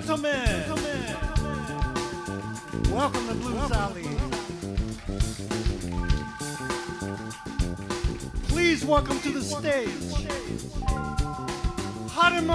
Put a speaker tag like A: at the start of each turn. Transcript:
A: gentlemen, welcome to Blues Alley. Please welcome to the stage, Harimo.